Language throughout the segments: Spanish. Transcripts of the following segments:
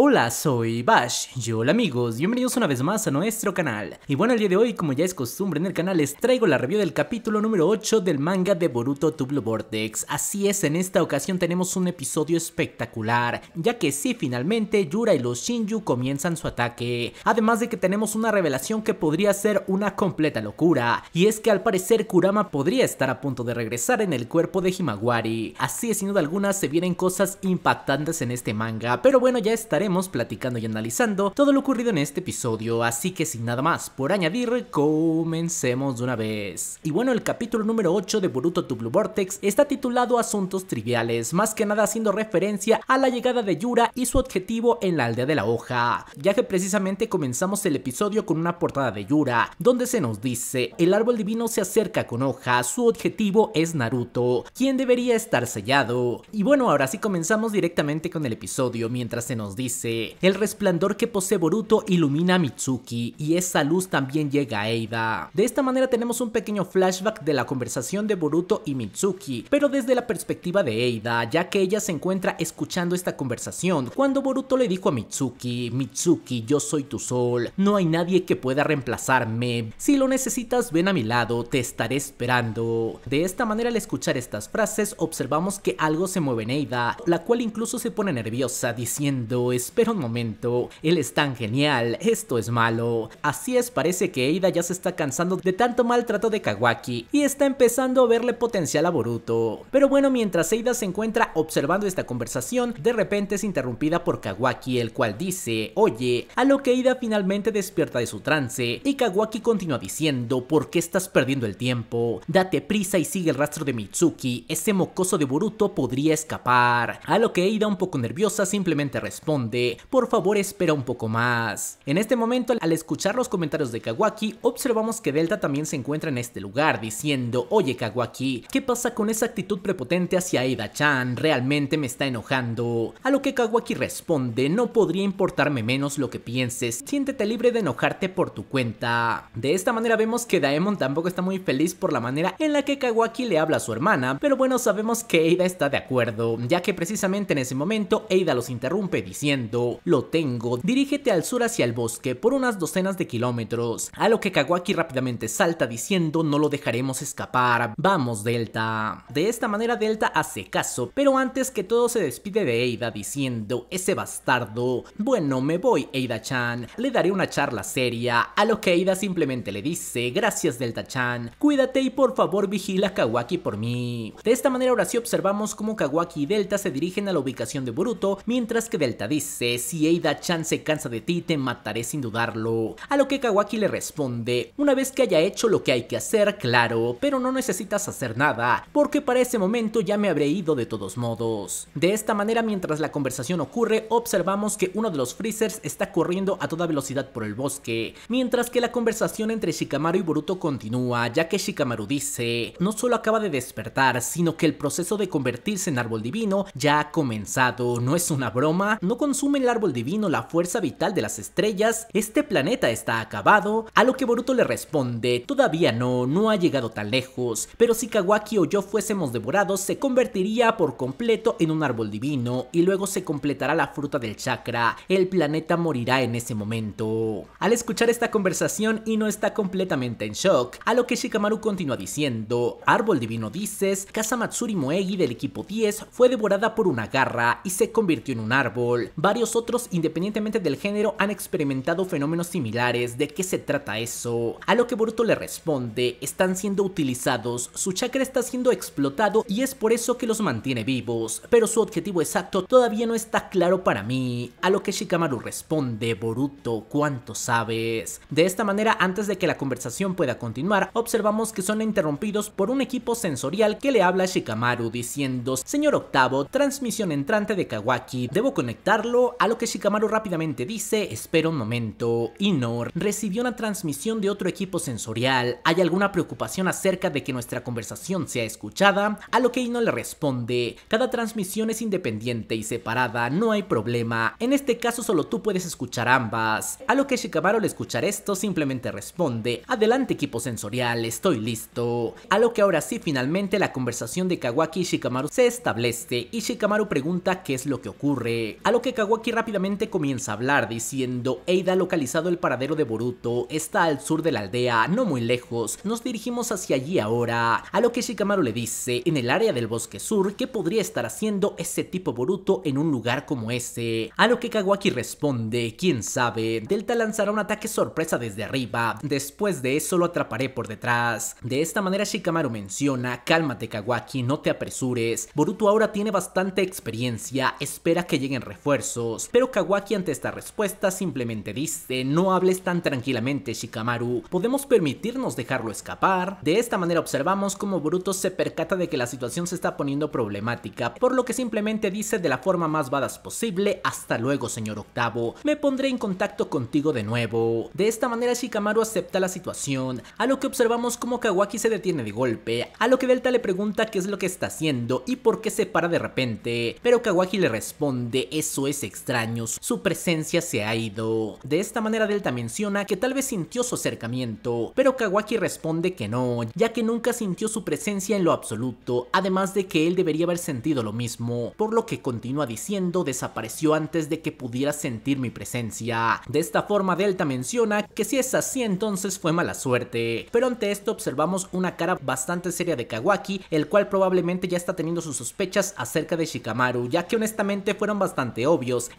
Hola, soy Bash, y hola amigos, bienvenidos una vez más a nuestro canal. Y bueno, el día de hoy, como ya es costumbre en el canal, les traigo la review del capítulo número 8 del manga de Boruto Tublo Vortex. Así es, en esta ocasión tenemos un episodio espectacular, ya que sí, finalmente Yura y los Shinju comienzan su ataque. Además de que tenemos una revelación que podría ser una completa locura, y es que al parecer Kurama podría estar a punto de regresar en el cuerpo de Himawari. Así es, sin duda alguna, se vienen cosas impactantes en este manga, pero bueno, ya estaremos platicando y analizando todo lo ocurrido en este episodio, así que sin nada más por añadir, comencemos de una vez. Y bueno, el capítulo número 8 de Boruto to Blue Vortex está titulado Asuntos Triviales, más que nada haciendo referencia a la llegada de Yura y su objetivo en la aldea de la hoja, ya que precisamente comenzamos el episodio con una portada de Yura, donde se nos dice, el árbol divino se acerca con hoja, su objetivo es Naruto, quien debería estar sellado. Y bueno, ahora sí comenzamos directamente con el episodio, mientras se nos dice el resplandor que posee Boruto ilumina a Mitsuki y esa luz también llega a Eida. De esta manera tenemos un pequeño flashback de la conversación de Boruto y Mitsuki, pero desde la perspectiva de Eida, ya que ella se encuentra escuchando esta conversación cuando Boruto le dijo a Mitsuki, Mitsuki, yo soy tu sol, no hay nadie que pueda reemplazarme, si lo necesitas ven a mi lado, te estaré esperando. De esta manera al escuchar estas frases observamos que algo se mueve en Eida, la cual incluso se pone nerviosa diciendo, espera un momento, él es tan genial, esto es malo. Así es, parece que Eida ya se está cansando de tanto maltrato de Kawaki y está empezando a verle potencial a Boruto. Pero bueno, mientras Eida se encuentra observando esta conversación, de repente es interrumpida por Kawaki, el cual dice, oye, a lo que Eida finalmente despierta de su trance, y Kawaki continúa diciendo, ¿por qué estás perdiendo el tiempo? Date prisa y sigue el rastro de Mitsuki, ese mocoso de Boruto podría escapar. A lo que Eida un poco nerviosa simplemente responde, por favor espera un poco más. En este momento, al escuchar los comentarios de Kawaki, observamos que Delta también se encuentra en este lugar, diciendo, oye Kawaki, ¿qué pasa con esa actitud prepotente hacia Aida-chan? Realmente me está enojando. A lo que Kawaki responde, no podría importarme menos lo que pienses, siéntete libre de enojarte por tu cuenta. De esta manera vemos que Daemon tampoco está muy feliz por la manera en la que Kawaki le habla a su hermana, pero bueno, sabemos que Eida está de acuerdo, ya que precisamente en ese momento Eida los interrumpe diciendo, lo tengo, dirígete al sur hacia el bosque por unas docenas de kilómetros, a lo que Kawaki rápidamente salta diciendo no lo dejaremos escapar, vamos Delta. De esta manera Delta hace caso, pero antes que todo se despide de Eida diciendo, ese bastardo, bueno me voy Eida-chan, le daré una charla seria, a lo que Eida simplemente le dice, gracias Delta-chan, cuídate y por favor vigila a Kawaki por mí. De esta manera ahora sí observamos cómo Kawaki y Delta se dirigen a la ubicación de Boruto, mientras que Delta dice, si Eida-chan se cansa de ti, te mataré sin dudarlo. A lo que Kawaki le responde, una vez que haya hecho lo que hay que hacer, claro, pero no necesitas hacer nada, porque para ese momento ya me habré ido de todos modos. De esta manera, mientras la conversación ocurre, observamos que uno de los Freezers está corriendo a toda velocidad por el bosque, mientras que la conversación entre Shikamaru y Boruto continúa, ya que Shikamaru dice, no solo acaba de despertar, sino que el proceso de convertirse en árbol divino ya ha comenzado, no es una broma, no consume el árbol divino la fuerza vital de las estrellas, este planeta está acabado, a lo que Boruto le responde, todavía no, no ha llegado tan lejos, pero si Kawaki o yo fuésemos devorados se convertiría por completo en un árbol divino y luego se completará la fruta del chakra, el planeta morirá en ese momento. Al escuchar esta conversación y no está completamente en shock, a lo que Shikamaru continúa diciendo, árbol divino dices, Casa Matsuri Moegi del equipo 10 fue devorada por una garra y se convirtió en un árbol, varios otros, independientemente del género, han experimentado fenómenos similares. ¿De qué se trata eso? A lo que Boruto le responde, están siendo utilizados, su chakra está siendo explotado y es por eso que los mantiene vivos, pero su objetivo exacto todavía no está claro para mí. A lo que Shikamaru responde, Boruto, ¿cuánto sabes? De esta manera, antes de que la conversación pueda continuar, observamos que son interrumpidos por un equipo sensorial que le habla a Shikamaru diciendo, Señor Octavo, transmisión entrante de Kawaki, ¿debo conectarlo? A lo que Shikamaru rápidamente dice, espera un momento, Inor recibió una transmisión de otro equipo sensorial, ¿hay alguna preocupación acerca de que nuestra conversación sea escuchada? A lo que Inor le responde, cada transmisión es independiente y separada, no hay problema, en este caso solo tú puedes escuchar ambas. A lo que Shikamaru al escuchar esto simplemente responde, adelante equipo sensorial, estoy listo. A lo que ahora sí finalmente la conversación de Kawaki y Shikamaru se establece y Shikamaru pregunta qué es lo que ocurre, a lo que Kawaki Kawaki rápidamente comienza a hablar diciendo Eida ha localizado el paradero de Boruto, está al sur de la aldea, no muy lejos, nos dirigimos hacia allí ahora, a lo que Shikamaru le dice en el área del bosque sur que podría estar haciendo ese tipo Boruto en un lugar como ese, a lo que Kawaki responde, quién sabe, Delta lanzará un ataque sorpresa desde arriba, después de eso lo atraparé por detrás, de esta manera Shikamaru menciona, cálmate Kawaki, no te apresures, Boruto ahora tiene bastante experiencia, espera que lleguen refuerzos, pero Kawaki ante esta respuesta simplemente dice, no hables tan tranquilamente Shikamaru, podemos permitirnos dejarlo escapar, de esta manera observamos cómo Boruto se percata de que la situación se está poniendo problemática, por lo que simplemente dice de la forma más badass posible, hasta luego señor Octavo, me pondré en contacto contigo de nuevo. De esta manera Shikamaru acepta la situación, a lo que observamos cómo Kawaki se detiene de golpe, a lo que Delta le pregunta qué es lo que está haciendo y por qué se para de repente, pero Kawaki le responde eso es extraño, su presencia se ha ido. De esta manera Delta menciona que tal vez sintió su acercamiento, pero Kawaki responde que no, ya que nunca sintió su presencia en lo absoluto, además de que él debería haber sentido lo mismo, por lo que continúa diciendo desapareció antes de que pudiera sentir mi presencia. De esta forma Delta menciona que si es así entonces fue mala suerte, pero ante esto observamos una cara bastante seria de Kawaki, el cual probablemente ya está teniendo sus sospechas acerca de Shikamaru, ya que honestamente fueron bastante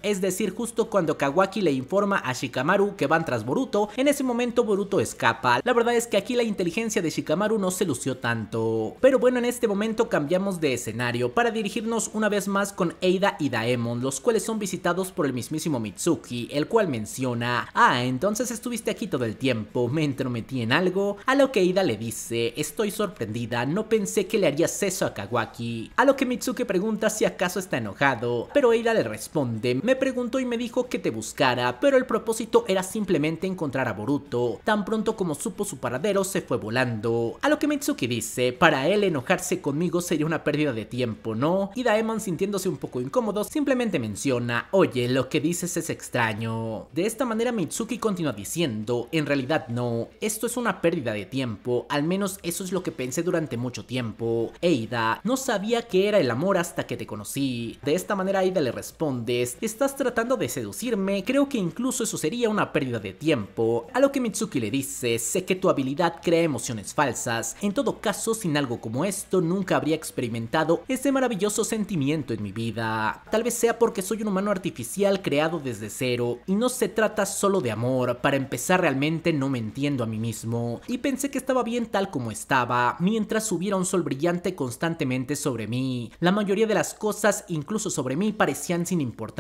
es decir, justo cuando Kawaki le informa a Shikamaru que van tras Boruto, en ese momento Boruto escapa. La verdad es que aquí la inteligencia de Shikamaru no se lució tanto. Pero bueno, en este momento cambiamos de escenario para dirigirnos una vez más con Eida y Daemon, los cuales son visitados por el mismísimo Mitsuki, el cual menciona, ah, entonces estuviste aquí todo el tiempo, me entrometí en algo, a lo que Eida le dice, estoy sorprendida, no pensé que le harías eso a Kawaki, a lo que Mitsuki pregunta si acaso está enojado, pero Eida le responde, me preguntó y me dijo que te buscara, pero el propósito era simplemente encontrar a Boruto, tan pronto como supo su paradero se fue volando, a lo que Mitsuki dice, para él enojarse conmigo sería una pérdida de tiempo, ¿no? Y Daemon sintiéndose un poco incómodo simplemente menciona, oye, lo que dices es extraño. De esta manera Mitsuki continúa diciendo, en realidad no, esto es una pérdida de tiempo, al menos eso es lo que pensé durante mucho tiempo. Eida, no sabía que era el amor hasta que te conocí. De esta manera Eida le estás tratando de seducirme, creo que incluso eso sería una pérdida de tiempo. A lo que Mitsuki le dice, sé que tu habilidad crea emociones falsas, en todo caso sin algo como esto nunca habría experimentado ese maravilloso sentimiento en mi vida. Tal vez sea porque soy un humano artificial creado desde cero y no se trata solo de amor, para empezar realmente no me entiendo a mí mismo y pensé que estaba bien tal como estaba mientras hubiera un sol brillante constantemente sobre mí. La mayoría de las cosas, incluso sobre mí, parecían sin importancia,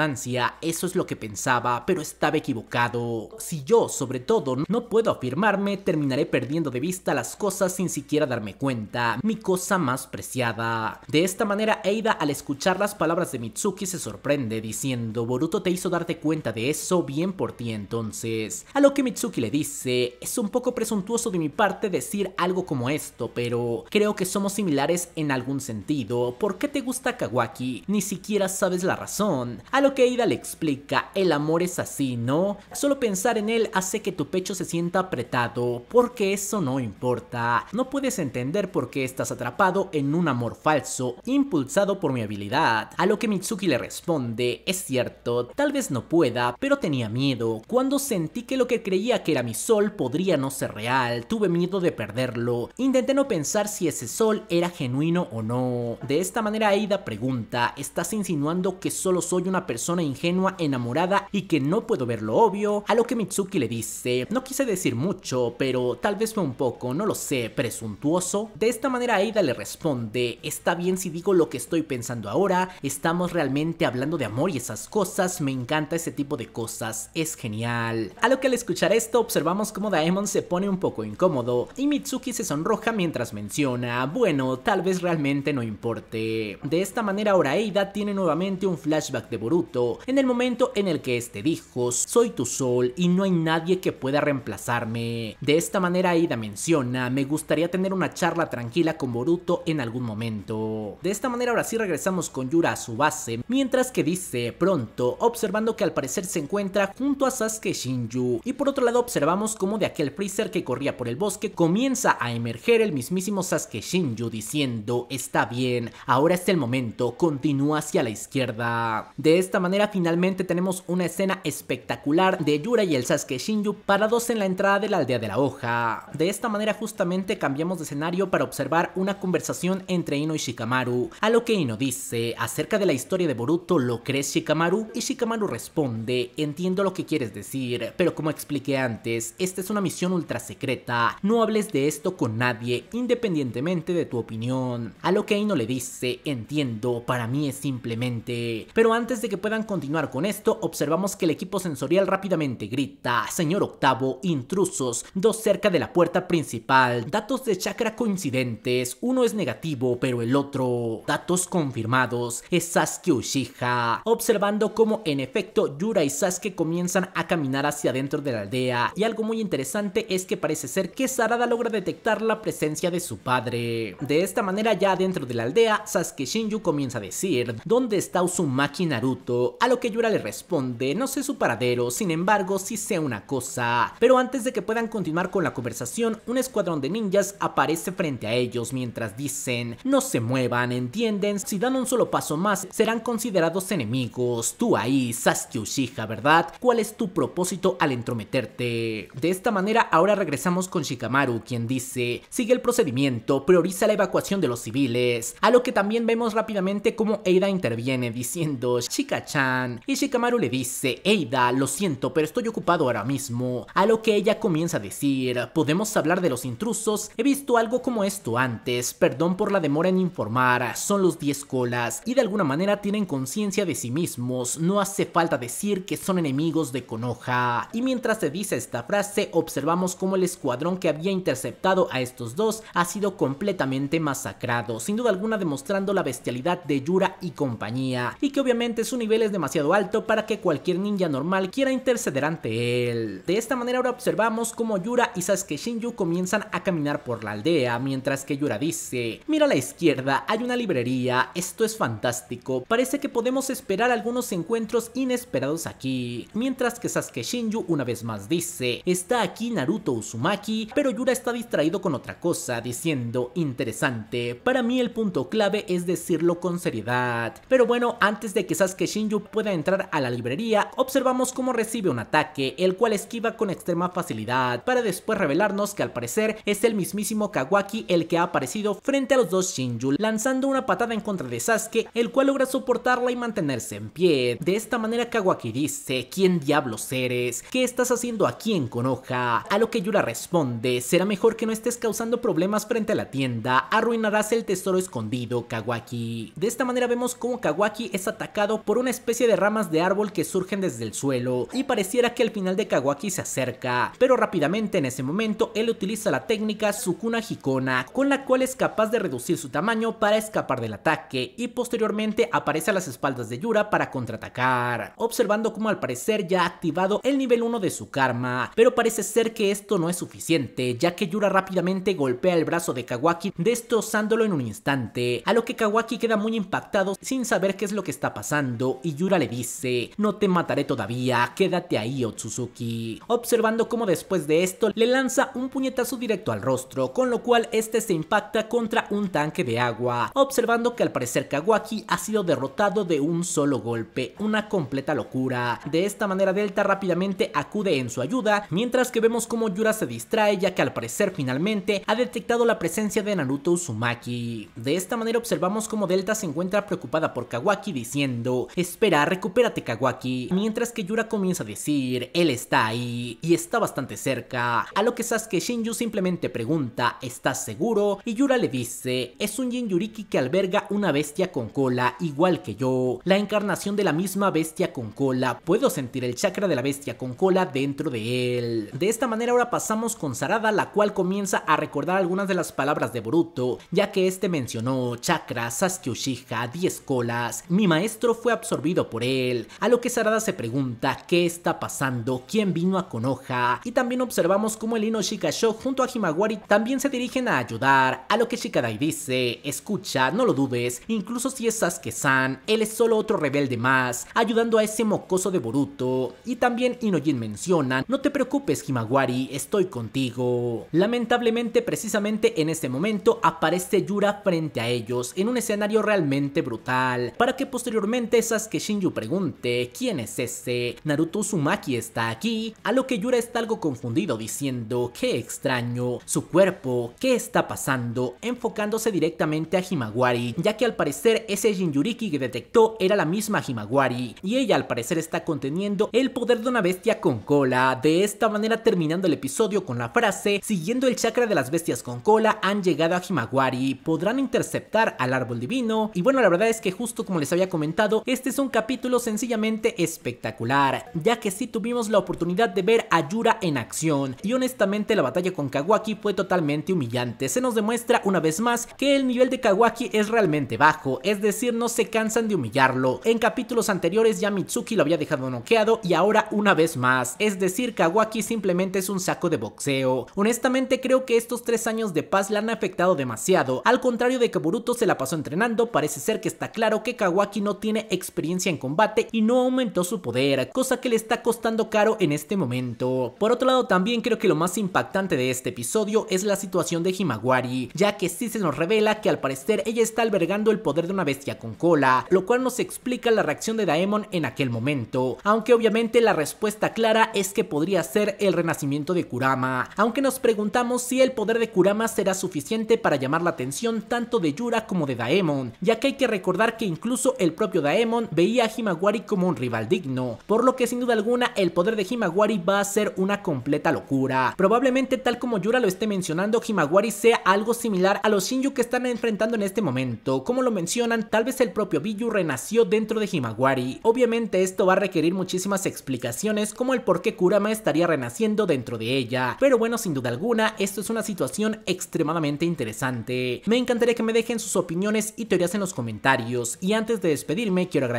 eso es lo que pensaba, pero estaba equivocado. Si yo, sobre todo, no puedo afirmarme, terminaré perdiendo de vista las cosas sin siquiera darme cuenta, mi cosa más preciada. De esta manera, Eida al escuchar las palabras de Mitsuki se sorprende diciendo, Boruto te hizo darte cuenta de eso, bien por ti entonces. A lo que Mitsuki le dice, es un poco presuntuoso de mi parte decir algo como esto, pero creo que somos similares en algún sentido. ¿Por qué te gusta Kawaki? Ni siquiera sabes la razón. A lo que Eida le explica, el amor es así, ¿no? Solo pensar en él hace que tu pecho se sienta apretado, porque eso no importa. No puedes entender por qué estás atrapado en un amor falso, impulsado por mi habilidad. A lo que Mitsuki le responde, es cierto, tal vez no pueda, pero tenía miedo. Cuando sentí que lo que creía que era mi sol podría no ser real, tuve miedo de perderlo. Intenté no pensar si ese sol era genuino o no. De esta manera Aida pregunta, ¿estás insinuando que solo soy una persona ingenua enamorada y que no puedo ver lo obvio? A lo que Mitsuki le dice, no quise decir mucho, pero tal vez fue un poco, no lo sé, presuntuoso. De esta manera Aida le responde, está bien si digo lo que estoy pensando ahora, estamos realmente hablando de amor y esas cosas, me encanta ese tipo de cosas, es genial. A lo que al escuchar esto observamos como Daemon se pone un poco incómodo y Mitsuki se sonroja mientras menciona, bueno, tal vez realmente no importe. De esta manera ahora Eida tiene nuevamente un flashback de Boruto, en el momento en el que este dijo, soy tu sol y no hay nadie que pueda reemplazarme. De esta manera Eida menciona, me gustaría tener una charla tranquila con Boruto en algún momento. De esta manera ahora sí regresamos con Yura a su base, mientras que dice pronto, observando que al parecer se encuentra junto a Sasuke Shinju. Y por otro lado observamos como de aquel freezer que corría por el bosque comienza a emerger el mismísimo Sasuke Shinju diciendo, está bien, ahora es el momento, continúa hacia la izquierda. De esta esta manera finalmente tenemos una escena espectacular de Yura y el Sasuke Shinju parados en la entrada de la aldea de la hoja. De esta manera justamente cambiamos de escenario para observar una conversación entre Ino y Shikamaru, a lo que Ino dice acerca de la historia de Boruto, ¿lo crees Shikamaru? Y Shikamaru responde, entiendo lo que quieres decir, pero como expliqué antes, esta es una misión ultra secreta, no hables de esto con nadie, independientemente de tu opinión. A lo que Ino le dice, entiendo, para mí es simplemente... Pero antes de que puedan continuar con esto, observamos que el equipo sensorial rápidamente grita, señor octavo, intrusos, dos cerca de la puerta principal, datos de chakra coincidentes, uno es negativo, pero el otro, datos confirmados, es Sasuke Uchiha, observando cómo en efecto Yura y Sasuke comienzan a caminar hacia adentro de la aldea, y algo muy interesante es que parece ser que Sarada logra detectar la presencia de su padre. De esta manera ya dentro de la aldea, Sasuke Shinju comienza a decir, ¿dónde está Uzumaki Naruto? A lo que Yura le responde, no sé su paradero, sin embargo sí sé una cosa. Pero antes de que puedan continuar con la conversación, un escuadrón de ninjas aparece frente a ellos mientras dicen, no se muevan, ¿entienden? Si dan un solo paso más, serán considerados enemigos. Tú ahí, Sasuke Uchiha, ¿verdad? ¿Cuál es tu propósito al entrometerte? De esta manera, ahora regresamos con Shikamaru, quien dice, sigue el procedimiento, prioriza la evacuación de los civiles. A lo que también vemos rápidamente cómo Eida interviene diciendo, Shika-chan. Y Shikamaru le dice, Eida, lo siento, pero estoy ocupado ahora mismo. A lo que ella comienza a decir, ¿podemos hablar de los intrusos? He visto algo como esto antes, perdón por la demora en informar, son los 10 colas y de alguna manera tienen conciencia de sí mismos, no hace falta decir que son enemigos de Konoha. Y mientras se dice esta frase, observamos cómo el escuadrón que había interceptado a estos dos ha sido completamente masacrado, sin duda alguna demostrando la bestialidad de Yura y compañía, y que obviamente su es demasiado alto para que cualquier ninja normal quiera interceder ante él. De esta manera ahora observamos cómo Yura y Sasuke Shinju comienzan a caminar por la aldea, mientras que Yura dice, mira a la izquierda, hay una librería, esto es fantástico, parece que podemos esperar algunos encuentros inesperados aquí, mientras que Sasuke Shinju una vez más dice, está aquí Naruto Uzumaki, pero Yura está distraído con otra cosa, diciendo, interesante, para mí el punto clave es decirlo con seriedad. Pero bueno, antes de que Sasuke Shinju pueda entrar a la librería, observamos cómo recibe un ataque, el cual esquiva con extrema facilidad, para después revelarnos que al parecer es el mismísimo Kawaki el que ha aparecido frente a los dos Shinju, lanzando una patada en contra de Sasuke, el cual logra soportarla y mantenerse en pie. De esta manera Kawaki dice, ¿quién diablos eres? ¿Qué estás haciendo aquí en Konoha? A lo que Yura responde, será mejor que no estés causando problemas frente a la tienda, arruinarás el tesoro escondido, Kawaki. De esta manera vemos cómo Kawaki es atacado por una especie de ramas de árbol que surgen desde el suelo, y pareciera que el final de Kawaki se acerca, pero rápidamente en ese momento él utiliza la técnica Sukuna Hikona, con la cual es capaz de reducir su tamaño para escapar del ataque, y posteriormente aparece a las espaldas de Yura para contraatacar, observando cómo al parecer ya ha activado el nivel 1 de su karma, pero parece ser que esto no es suficiente, ya que Yura rápidamente golpea el brazo de Kawaki destrozándolo en un instante, a lo que Kawaki queda muy impactado sin saber qué es lo que está pasando y Yura le dice, no te mataré todavía, quédate ahí Otsutsuki, observando cómo después de esto le lanza un puñetazo directo al rostro, con lo cual este se impacta contra un tanque de agua, observando que al parecer Kawaki ha sido derrotado de un solo golpe, una completa locura. De esta manera Delta rápidamente acude en su ayuda, mientras que vemos cómo Yura se distrae ya que al parecer finalmente ha detectado la presencia de Naruto Uzumaki. De esta manera observamos cómo Delta se encuentra preocupada por Kawaki diciendo, espera, recupérate Kawaki, mientras que Yura comienza a decir, él está ahí y está bastante cerca, a lo que Sasuke Shinju simplemente pregunta, ¿estás seguro? Y Yura le dice, es un Jinjuriki que alberga una bestia con cola igual que yo, la encarnación de la misma bestia con cola, puedo sentir el chakra de la bestia con cola dentro de él. De esta manera ahora pasamos con Sarada, la cual comienza a recordar algunas de las palabras de Boruto, ya que este mencionó chakra, Sasuke Uchiha, 10 colas, mi maestro fue absorbido por él, a lo que Sarada se pregunta qué está pasando, quién vino a Konoha, y también observamos cómo el Ino Shikasho junto a Himawari también se dirigen a ayudar, a lo que Shikadai dice, escucha, no lo dudes, incluso si es Sasuke-san, él es solo otro rebelde más, ayudando a ese mocoso de Boruto, y también Inojin menciona, no te preocupes Himawari, estoy contigo. Lamentablemente precisamente en ese momento aparece Yura frente a ellos en un escenario realmente brutal, para que posteriormente que Shinju pregunte ¿quién es ese? Naruto Uzumaki está aquí, a lo que Yura está algo confundido diciendo qué extraño, su cuerpo, qué está pasando, enfocándose directamente a Himawari, ya que al parecer ese Jinjuriki que detectó era la misma Himawari, y ella al parecer está conteniendo el poder de una bestia con cola, de esta manera terminando el episodio con la frase, siguiendo el chakra de las bestias con cola han llegado a Himawari, podrán interceptar al árbol divino, y bueno la verdad es que justo como les había comentado, este es un capítulo sencillamente espectacular, ya que sí tuvimos la oportunidad de ver a Yura en acción, y honestamente la batalla con Kawaki fue totalmente humillante, se nos demuestra una vez más que el nivel de Kawaki es realmente bajo, es decir no se cansan de humillarlo, en capítulos anteriores ya Mitsuki lo había dejado noqueado y ahora una vez más, es decir Kawaki simplemente es un saco de boxeo, honestamente creo que estos tres años de paz le han afectado demasiado, al contrario de que Boruto se la pasó entrenando, parece ser que está claro que Kawaki no tiene experiencia en combate y no aumentó su poder, cosa que le está costando caro en este momento. Por otro lado también creo que lo más impactante de este episodio es la situación de Himawari, ya que sí se nos revela que al parecer ella está albergando el poder de una bestia con cola, lo cual nos explica la reacción de Daemon en aquel momento, aunque obviamente la respuesta clara es que podría ser el renacimiento de Kurama, aunque nos preguntamos si el poder de Kurama será suficiente para llamar la atención tanto de Yura como de Daemon, ya que hay que recordar que incluso el propio Daemon veía a Himawari como un rival digno, por lo que sin duda alguna el poder de Himawari va a ser una completa locura. Probablemente tal como Yura lo esté mencionando, Himawari sea algo similar a los Shinju que están enfrentando en este momento. Como lo mencionan, tal vez el propio Biyu renació dentro de Himawari. Obviamente esto va a requerir muchísimas explicaciones como el por qué Kurama estaría renaciendo dentro de ella, pero bueno, sin duda alguna, esto es una situación extremadamente interesante. Me encantaría que me dejen sus opiniones y teorías en los comentarios, y antes de despedirme quiero agradecer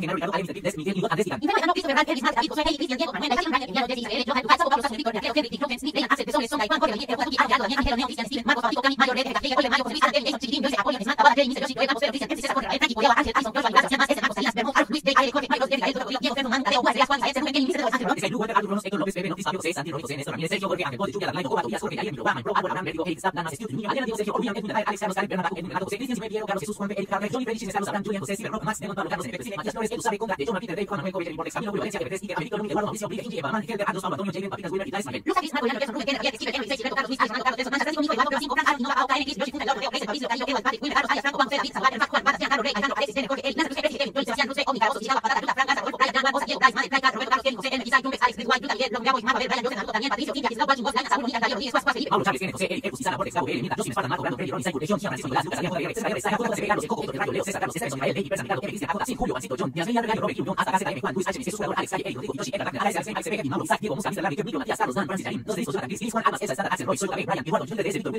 Mañana, Ricardo, Alex, Des, Miguel, Miguel, Andrés, Iván. Informe Cristian Nopis, Ferran, Elvis, Marta, José, Cristian, Diego, Manuel, Alejandro, Ryan, Emiliano, Jessy, Israel, Johan, Pablo, Pablo, Víctor, Gabriel, Henry, Rogen, Smith, Leon, Axel, Tesones, Songa, Juan, Jorge, Miguel, Juan, Ángel, Daniel, Ángel, Cristian, Steven, Marcos, Cami, Mario, José Luis, Ángel, Jason, Chiquitín, José, Apolio, Nesmat, Tabada, Jeremy, Yoshi, Joel, Campos, Cristian, Kensi, César, Jorge, Rafael, Frankie, Culeaba, Ángel, Tyson, Joshua, Sebastián, Más, Estefan, José, Bermón, Luis, Jake, Aire, Jorge, Michael, Diego, Gael, Rodrigo, Diego, Fernando, Mateo, Juan, Elias, Juan, Saez, Rubén, Kelly, Ángel, Rodríguez, Luis, Arturo, Héctor López, Bebe, Notis, Fabio, José, Santi, Roy, José, Néstor, Ramírez, Sergio, Jorge, Ángel, Bondi, Julia, Arnaido, Goba, Tobias, Jorge, Gael, Miro, Bama, Pro, Abraham, Rodrigo, Hey, Zap, Lana, Stewart, Niño, Adriana, Diego, Sergio, Olivia, Edwin, Alex, Carlos, Alex, Bernardo, Edwin, Renato, José, Cristian, Diego, Carlos, Jesús, Juan, Eric, Carlos, Johnny, Félix, Carlos, Abraham, Julián, José, Silver, Rock, Max, Demon, Pablo, Carlos, Pepe, Matías Flores, Edu, Sabe, Contra, De John, Peter, Dave, Juan, Manuel, Cover, Borges, Camilo, Valencia, Pérez, Iker, Víctor, Eduardo, Mauricio, Briga, Inge, Barman, Helder, Carlos, Pablo, Antonio, Jaden, Papitas, Wilber, Itaes, Isabel. Luz, Luis, Marco, Leandro, Gerson, Rubén, Kennedy, Steve, Henry, Steve, Carlos, Luis, Alejandro, Carlos, César, Manchas, Francisco, Nico, Iván, Francisco, Frank, Alvin, Nova, Auca, X, Yoshi, Punta, Leo, Jason, Patricio, Diego, Alpari, Wilber, Carlos, Aya, Franco, Juan, Fede, David, Juan, Barcia, Carlos, Rey, Alejandro, Alex, Jorge, Eli, Nasa, José, Kevin, Sebastián, José, Omi, Carlos, Gisela, Patata, Luta, Frank, Gaza, Rodolfo, Brian, Juan, Bosa, Diego, Bryce, Madre, Bryce, Roberto, Carlos, Kevin, José, Enrique, Isaac, Jumbes, Alex, Chris, White, Luta, Miguel, Long, Gabo, Ismael, Babel, Brian, José, Naruto, Daniel, Patricio, Cintia, Gisela, Watching, Boss, Lana, Saúl, Miguel, Darío, Rodríguez, Juan, Felipe, Pablo Chávez, José, Eric, Susana, Borges, Gabo, Elena, José, Esparta, Marco, Brando, Rey, Ronnie, Saúl, John, Francisco, Nicolás, Lucas, Diego, Rodríguez, César, Isaac, José, Carlos, Coco, Radio, Leo, César, Carlos, César, Ismael, David, Persa, Ricardo, Kevin, José, Juancito, John, Díaz, Villar, Robert, Junior, hasta Casa, Juan, Luis, H. Jesús, Alex, Calle, Eric, Rodrigo, Yoshi, Edgar, Alex, Alex, Alex, Vega, Mauro, Isaac, Diego, Musa, Micro, Matías, Carlos, Dan, Francis, Jarim, Dos Discos, Jonathan, Chris, Juan, Almas, Esa, Sara, Axel, John, Víctor, Víctor, Francisco,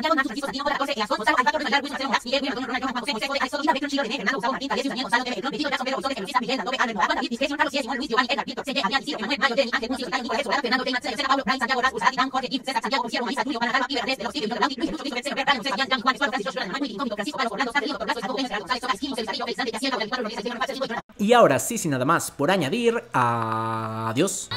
Santiago, José, José, José, Alex, Soto, Víctor, Daniel, Gonzalo, Teve, Rodrigo, Jackson, Vero, Jackson, Luis, Giovanni, Víctor, Brian, Julio, de Y ahora sí, sin nada más por añadir, adiós.